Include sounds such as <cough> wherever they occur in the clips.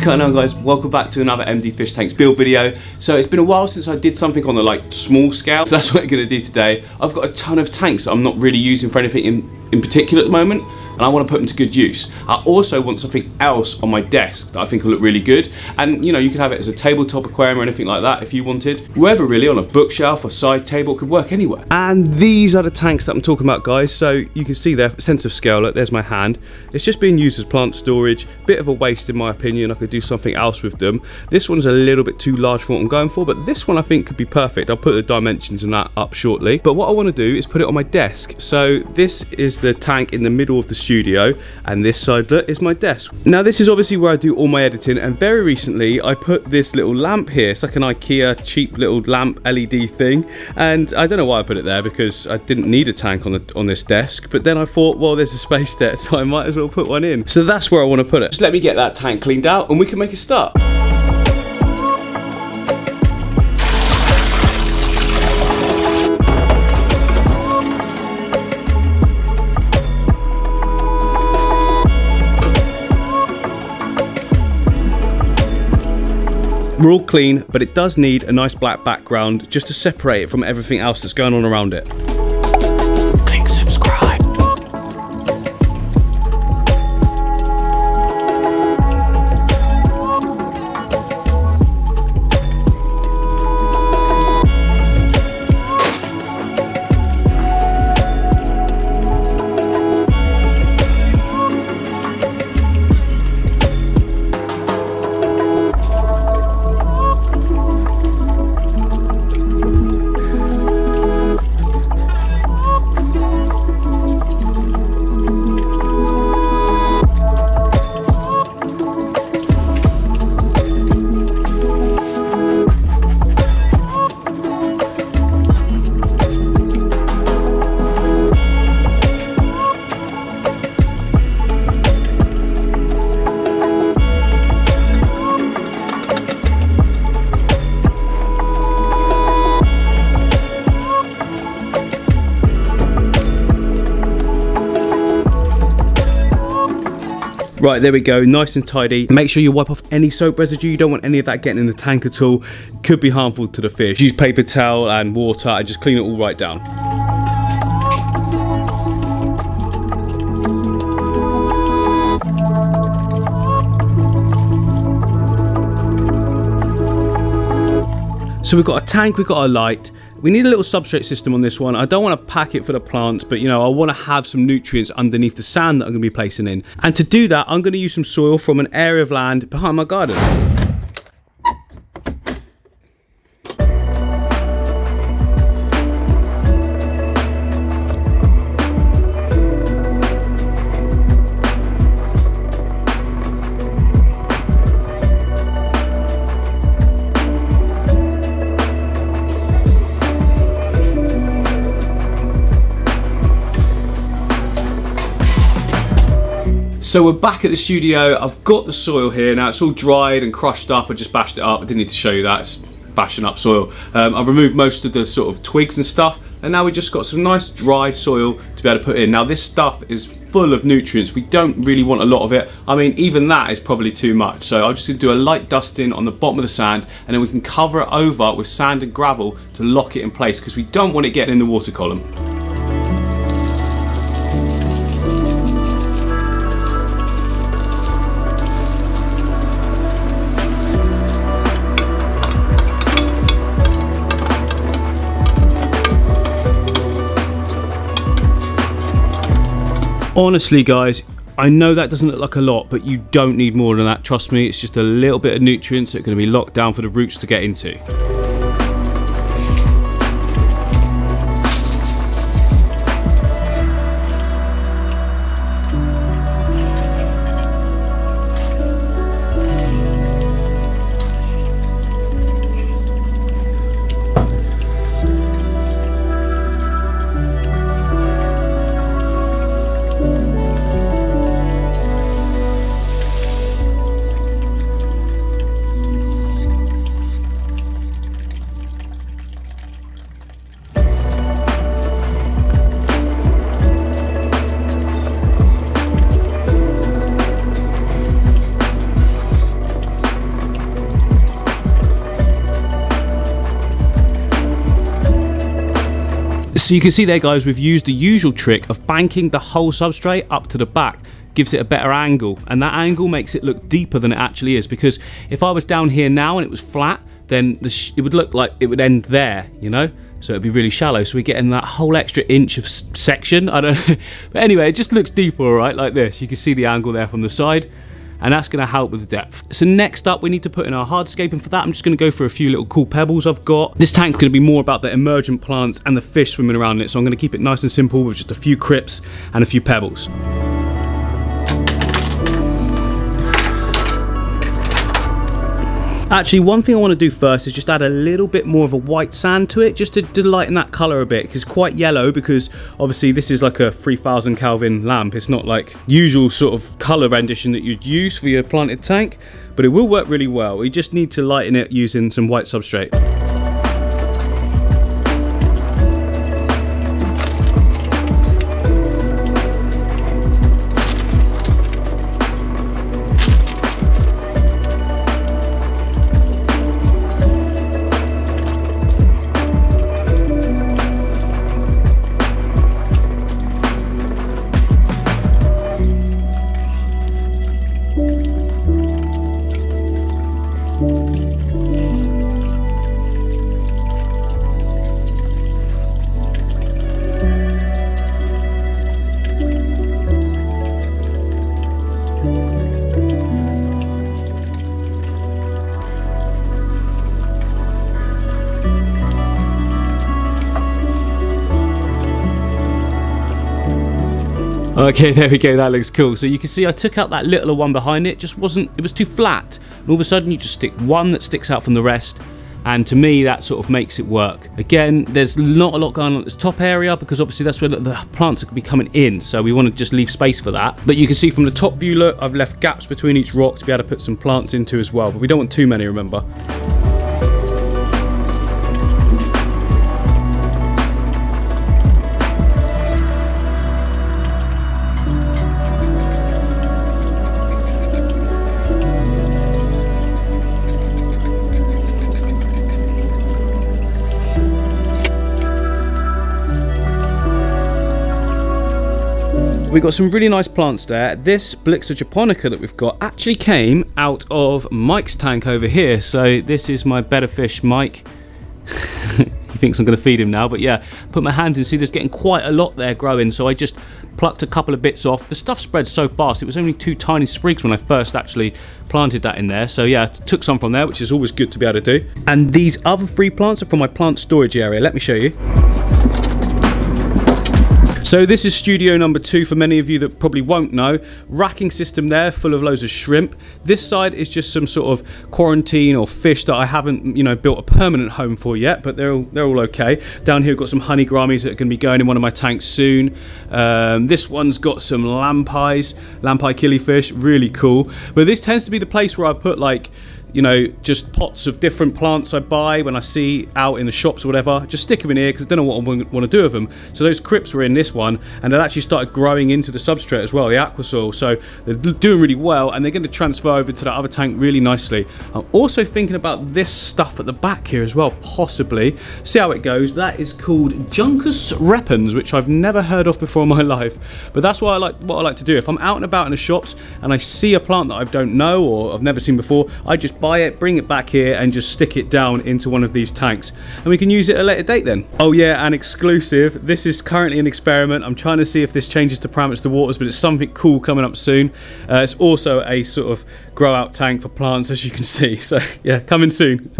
What's going on guys? Welcome back to another MD Fish Tanks build video. So it's been a while since I did something on the like small scale, <laughs> so that's what I'm going to do today. I've got a ton of tanks I'm not really using for anything in, in particular at the moment and I want to put them to good use. I also want something else on my desk that I think will look really good. And you know, you could have it as a tabletop aquarium or anything like that if you wanted. Wherever really, on a bookshelf or side table, could work anywhere. And these are the tanks that I'm talking about, guys. So you can see there, sense of scale, look, there's my hand. It's just being used as plant storage. Bit of a waste in my opinion. I could do something else with them. This one's a little bit too large for what I'm going for, but this one I think could be perfect. I'll put the dimensions and that up shortly. But what I want to do is put it on my desk. So this is the tank in the middle of the studio and this side look is my desk. Now this is obviously where I do all my editing and very recently I put this little lamp here. It's like an Ikea cheap little lamp LED thing and I don't know why I put it there because I didn't need a tank on, the, on this desk but then I thought well there's a space there <laughs> so I might as well put one in. So that's where I want to put it. Just let me get that tank cleaned out and we can make a start. We're all clean, but it does need a nice black background just to separate it from everything else that's going on around it. Right, there we go, nice and tidy. Make sure you wipe off any soap residue. You don't want any of that getting in the tank at all. Could be harmful to the fish. Use paper towel and water and just clean it all right down. So we've got a tank, we've got a light, we need a little substrate system on this one. I don't want to pack it for the plants, but you know, I want to have some nutrients underneath the sand that I'm going to be placing in. And to do that, I'm going to use some soil from an area of land behind my garden. So we're back at the studio. I've got the soil here now. It's all dried and crushed up. I just bashed it up. I didn't need to show you that. It's bashing up soil. Um, I've removed most of the sort of twigs and stuff. And now we just got some nice dry soil to be able to put in. Now this stuff is full of nutrients. We don't really want a lot of it. I mean, even that is probably too much. So I'm just gonna do a light dusting on the bottom of the sand and then we can cover it over with sand and gravel to lock it in place because we don't want it getting in the water column. Honestly, guys, I know that doesn't look like a lot, but you don't need more than that. Trust me, it's just a little bit of nutrients that are going to be locked down for the roots to get into. So you can see there guys, we've used the usual trick of banking the whole substrate up to the back. Gives it a better angle. And that angle makes it look deeper than it actually is. Because if I was down here now and it was flat then the it would look like it would end there you know? So it'd be really shallow. So we get in that whole extra inch of section. I don't know <laughs> but anyway it just looks deeper all right like this. You can see the angle there from the side and that's going to help with the depth. So next up we need to put in our hardscape and for that I'm just going to go for a few little cool pebbles I've got. This tank's going to be more about the emergent plants and the fish swimming around in it so I'm going to keep it nice and simple with just a few crypts and a few pebbles. Actually, one thing I want to do first is just add a little bit more of a white sand to it, just to, to lighten that colour a bit, because it's quite yellow, because obviously this is like a 3000 Kelvin lamp. It's not like usual sort of colour rendition that you'd use for your planted tank, but it will work really well. You just need to lighten it using some white substrate. Okay, <laughs> there we go, that looks cool. So you can see I took out that littler one behind it, just wasn't, it was too flat. And all of a sudden you just stick one that sticks out from the rest, and to me that sort of makes it work. Again, there's not a lot going on at this top area because obviously that's where the plants are going to be coming in, so we want to just leave space for that. But you can see from the top view, look, I've left gaps between each rock to be able to put some plants into as well, but we don't want too many, remember. We've got some really nice plants there. This Blixa japonica that we've got actually came out of Mike's tank over here. So this is my betta fish, Mike. <laughs> he thinks I'm going to feed him now, but yeah, put my hands in, see there's getting quite a lot there growing, so I just plucked a couple of bits off. The stuff spread so fast, it was only two tiny sprigs when I first actually planted that in there, so yeah, took some from there, which is always good to be able to do. And these other three plants are from my plant storage area, let me show you. So this is studio number two for many of you that probably won't know. Racking system there full of loads of shrimp. This side is just some sort of quarantine or fish that I haven't, you know, built a permanent home for yet, but they're all, they're all okay. Down here got some honey gouramis that are going to be going in one of my tanks soon. Um, this one's got some lampeyes, lampeye killifish, really cool. But this tends to be the place where I put like you know, just pots of different plants I buy when I see out in the shops or whatever. Just stick them in here because I don't know what I want to do with them. So those crypts were in this one and it actually started growing into the substrate as well, the aqua soil. So they're doing really well and they're going to transfer over to that other tank really nicely. I'm also thinking about this stuff at the back here as well, possibly. See how it goes. That is called Juncus repens, which I've never heard of before in my <laughs> life. But that's what I like, what I like to do. If I'm out and about in the shops and I see a plant that I don't know or I've never seen before, I just buy it, bring it back here and just stick it down into one of these tanks. And we can use it at a later date then. Oh yeah, and exclusive. This is currently an experiment. I'm trying to see if this changes the parameters to waters, but it's something cool coming up soon. Uh, it's also a sort of grow out tank for plants as you can <laughs> see. So yeah, coming soon.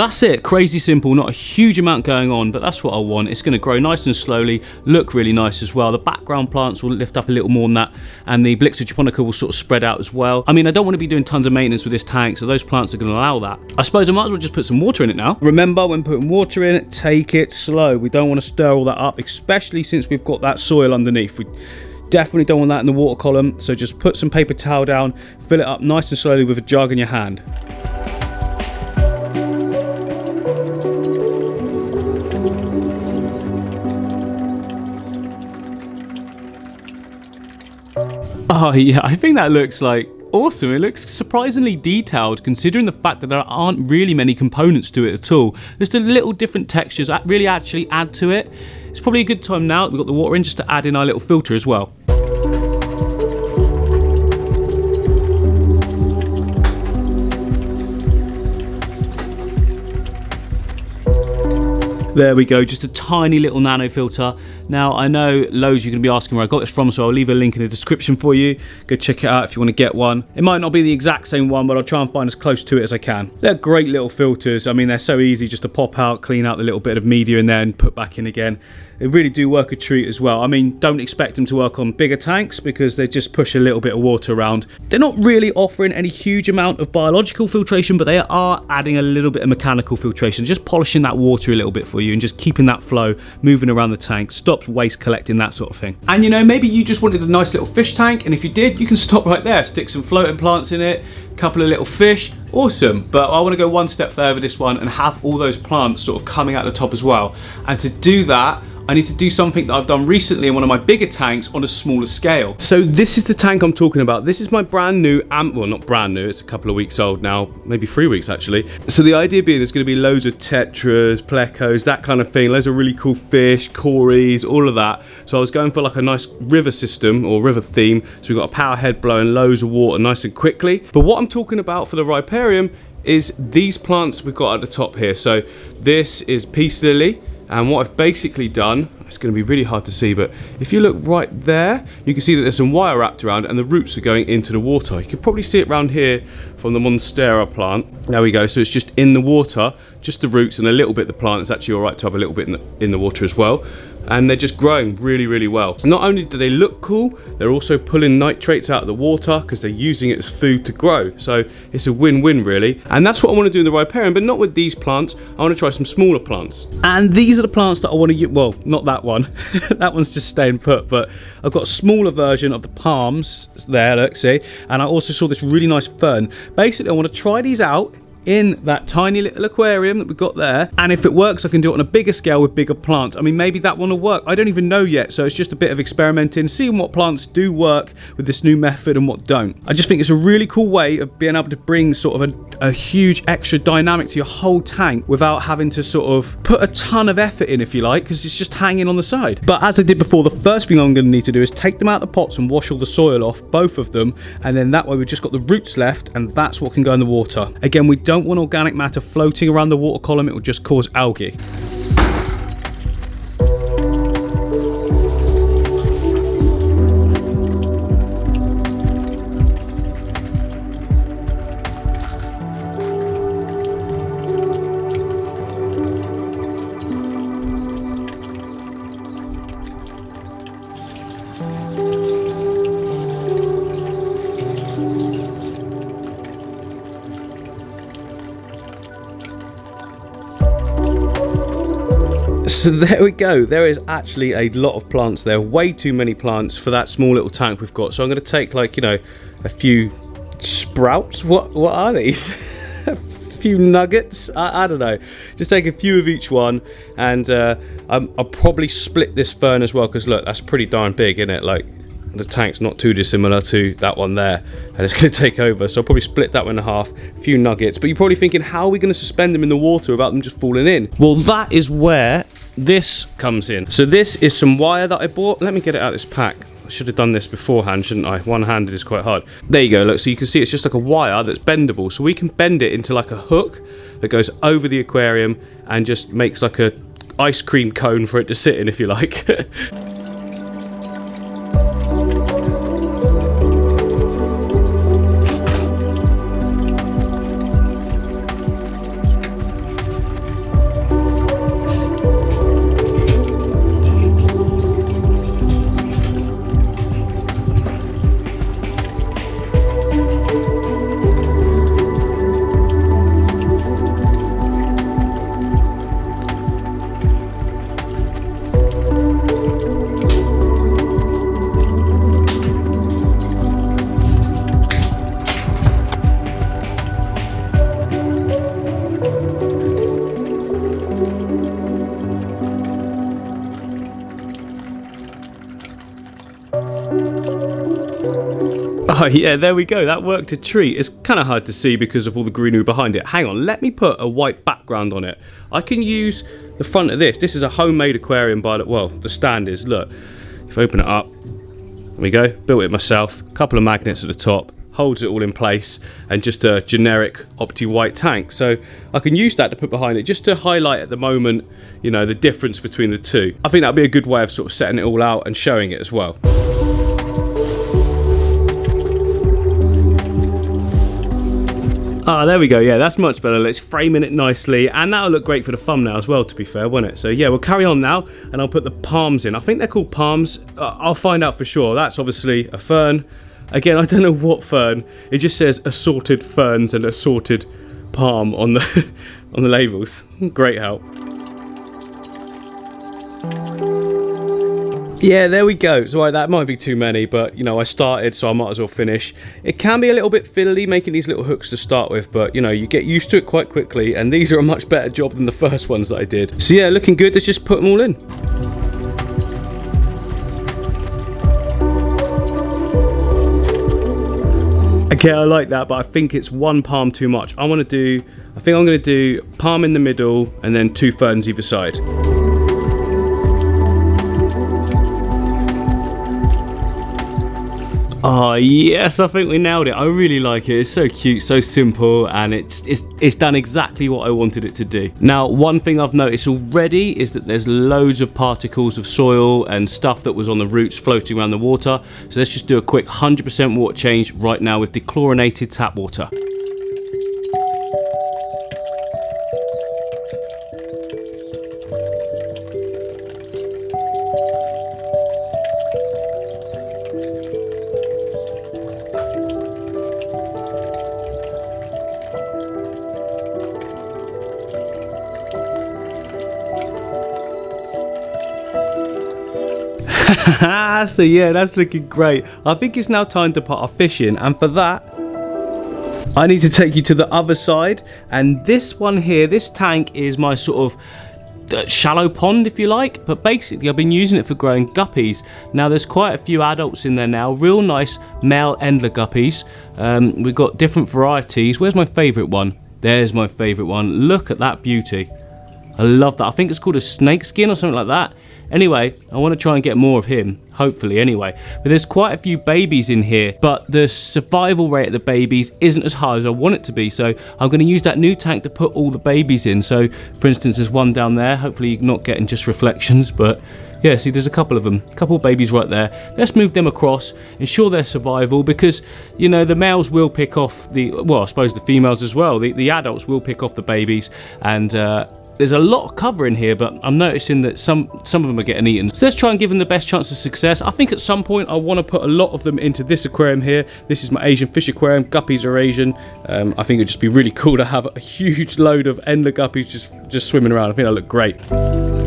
That's it, crazy simple, not a huge amount going on, but that's what I want. It's gonna grow nice and slowly, look really nice as well. The background plants will lift up a little more than that, and the Blixa japonica will sort of spread out as well. I mean, I don't wanna be doing tons of maintenance with this tank, so those plants are gonna allow that. I suppose I might as well just put some water in it now. Remember, when putting water in, take it slow. We don't wanna stir all that up, especially since we've got that soil underneath. We definitely don't want that in the water column, so just put some paper towel down, fill it up nice and slowly with a jug in your hand. <laughs> Oh yeah, I think that looks like awesome. It looks surprisingly detailed considering the fact that there aren't really many components to it at all. Just a little different textures that really actually add to it. It's probably a good time now we've got the water in just to add in our little filter as well. There we go, just a tiny little nano filter. Now, I know loads you're going to be asking where I got this from, so I'll leave a link in the description for you. Go check it out if you want to get one. It might not be the exact same one, but I'll try and find as close to it as I can. They're great little filters. I mean, they're so easy just to pop out, clean out the little bit of media in there and put back in again they really do work a treat as well. I mean, don't expect them to work on bigger tanks because they just push a little bit of water around. They're not really offering any huge amount of biological filtration, but they are adding a little bit of mechanical filtration, just polishing that water a little bit for you and just keeping that flow moving around the tank, stops waste collecting, that sort of thing. And you know, maybe you just wanted a nice little fish tank, and if you did, you can stop right there, stick some floating plants in it, a couple of little fish, awesome. But I want to go one step further this one and have all those plants sort of coming out the top as well. And to do that, I need to do something that I've done recently in one of my bigger tanks on a smaller scale. So this is the tank I'm talking about. This is my brand new amp, well not brand new, it's a couple of weeks old now, maybe three weeks actually. So the idea being there's going to be loads of tetras, plecos, that kind of thing, loads of really cool fish, cories, all of that. So I was going for like a nice river system or river theme. So we've got a power head blowing loads of water nice and quickly. But what I'm talking about for the riparium is these plants we've got at the top here. So this is peace lily. And what I've basically done, it's going to be really hard to see, but if you look right there, you can see that there's some wire wrapped around and the roots are going into the water. You can probably see it around here from the Monstera plant. There we go, so it's just in the water, just the roots and a little bit the plant. It's actually all right to have a little bit in the, in the water as well. And they're just growing really really well. Not only do they look cool they're also pulling nitrates out of the water because they're using it as food to grow. So it's a win-win really. And that's what I want to do in the riparium but not with these plants. I want to try some smaller plants. And these are the plants that I want to use well not that one. <laughs> That one's just staying put but I've got a smaller version of the palms there look see? And I also saw this really nice fern. Basically I want to try these out in that tiny little aquarium that we've got there. And if it works, I can do it on a bigger scale with bigger plants. I mean, maybe that one will work. I don't even know yet. So it's just a bit of experimenting, seeing what plants do work with this new method and what don't. I just think it's a really cool way of being able to bring sort of a, a huge extra dynamic to your whole tank without having to sort of put a ton of effort in, if you like, because it's just hanging on the side. But as I did before, the first thing I'm going to need to do is take them out of the pots and wash all the soil off, both of them. And then that way we've just got the roots left and that's what can go in the water. Again, we don't want organic matter floating around the water column, it will just cause algae. So <laughs> there we go. There is actually a lot of plants there. Way too many plants for that small little tank we've got. So I'm going to take like, you know, a few sprouts. What, what are these? a <laughs> few nuggets? I, I, don't know. Just take a few of each one. And uh, I'll probably split this fern as well. Because look, that's pretty darn big, isn't it? Like the tank's not too dissimilar to that one there and it's <laughs> going to take over so I'll probably split that one in half a few nuggets but you're probably thinking how are we going to suspend them in the water without them just falling in well that is where this comes in. So this is some wire that I bought. Let me get it out of this pack. I should have done this beforehand, shouldn't I? One-handed is quite hard. There you go, look, so you can see it's just like a wire that's bendable. So we can bend it into like a hook that goes over the aquarium and just makes like a ice cream cone for it to sit in, if you like. <laughs> yeah, there we go. That worked a treat. It's kind of hard to see because of all the greenery behind it. Hang on, let me put a white background on it. I can use the front of this. This is a homemade aquarium by the, well, the stand is, look. If I open it up, there we go, built it myself. A couple of magnets at the top, holds it all in place, and just a generic Opti white tank. So I can use that to put behind it just to highlight at the moment, you know, the difference between the two. I think that'd be a good way of sort of setting it all out and showing it as well. Ah, there we go. Yeah, that's much better. Let's frame it nicely, and that'll look great for the thumbnail as well, to be fair, won't it? So yeah, we'll carry on now, and I'll put the palms in. I think they're called palms. Uh, I'll find out for sure. That's obviously a fern. Again, I don't know what fern. It just says assorted ferns and assorted palm on the <laughs> on the labels. Great help. Yeah, there we go. So right, that might be too many, but you know, I started, so I might as well finish. It can be a little bit fiddly making these little hooks to start with, but you know, you get used to it quite quickly, and these are a much better job than the first ones that I did. So yeah, looking good. Let's just put them all in. Okay, I like that, but I think it's one palm too much. I want to do, I think I'm going to do palm in the middle and then two ferns either side. Oh yes, I think we nailed it. I really like it. It's so cute, so simple, and it's, it's it's done exactly what I wanted it to do. Now, one thing I've noticed already is that there's loads of particles of soil and stuff that was on the roots floating around the water. So let's just do a quick 100% water change right now with dechlorinated tap water. So yeah, that's looking great. I think it's now time to put our fish in, and for that, I need to take you to the other side. And this one here, this tank is my sort of uh, shallow pond if you like but basically I've been using it for growing guppies. Now there's quite a few adults in there now real nice male Endler guppies. Um, we've got different varieties. Where's my favorite one? There's my favorite one. Look at that beauty. I love that. I think it's called a snake skin or something like that Anyway, I want to try and get more of him, hopefully anyway. But there's quite a few babies in here, but the survival rate of the babies isn't as high as I want it to be. So I'm going to use that new tank to put all the babies in. So for instance, there's one down there. Hopefully you're not getting just reflections, but yeah, see, there's a couple of them, a couple of babies right there. Let's move them across, ensure their survival, because, you know, the males will pick off the, well, I suppose the females as well. The, the adults will pick off the babies, and uh, there's a lot of cover in here, but I'm noticing that some, some of them are getting eaten. So let's try and give them the best chance of success. I think at some point I want to put a lot of them into this aquarium here. This is my Asian fish aquarium. Guppies are Asian. Um, I think it'd just be really cool to have a huge load of Endler guppies just, just swimming around. I think that look great.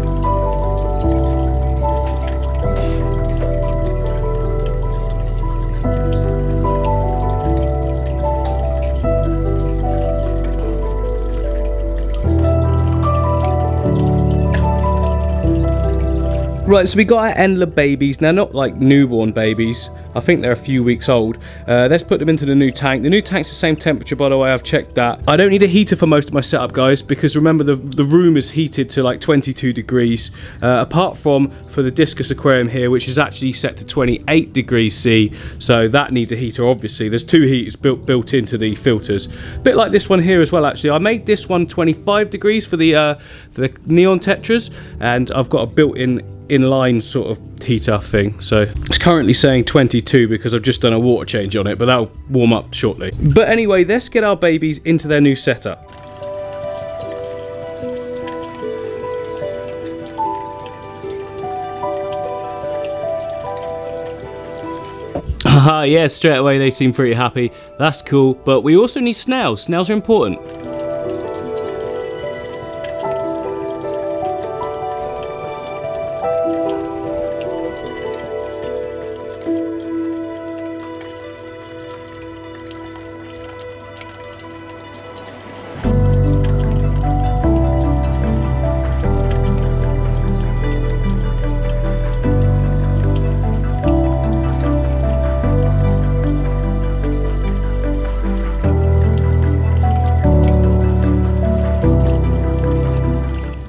Right, so we got our Endler babies. Now, not like newborn babies. I think they're a few weeks old. Uh, let's put them into the new tank. The new tank's the same temperature, by the way. I've checked that. I don't need a heater for most of my setup, guys, because remember the the room is heated to like 22 degrees. Uh, apart from for the discus aquarium here, which is actually set to 28 degrees C. So that needs a heater, obviously. There's two heaters built built into the filters. A bit like this one here as well. Actually, I made this one 25 degrees for the uh, for the neon tetras, and I've got a built-in inline sort of heater thing. So it's currently saying 22 because I've just done a water change on it, but that'll warm up shortly. But anyway, let's get our babies into their new setup. Haha, yeah, straight away they seem pretty happy. That's cool, but we also need snails. Snails are important.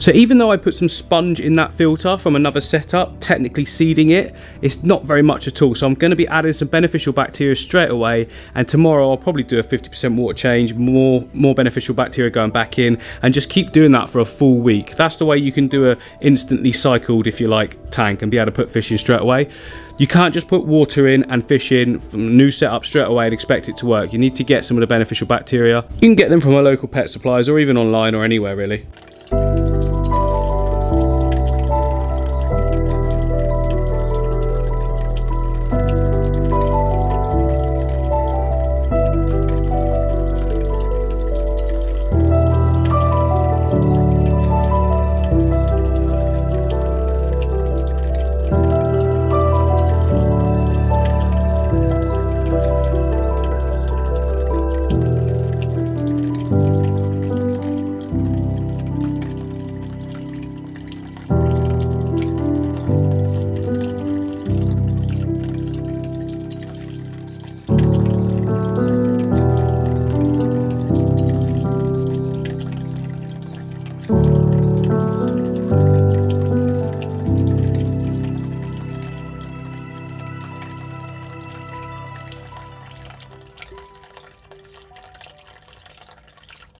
So even though I put some sponge in that filter from another setup, technically seeding it, it's not very much at all. So I'm going to be adding some beneficial bacteria straight away. And tomorrow I'll probably do a 50% water change, more, more beneficial bacteria going back in, and just keep doing that for a full week. That's the way you can do a instantly cycled, if you like, tank and be able to put fish in straight away. You can't just put water in and fish in from a new setup straight away and expect it to work. You need to get some of the beneficial bacteria. You can get them from a local pet supplies or even online or anywhere really.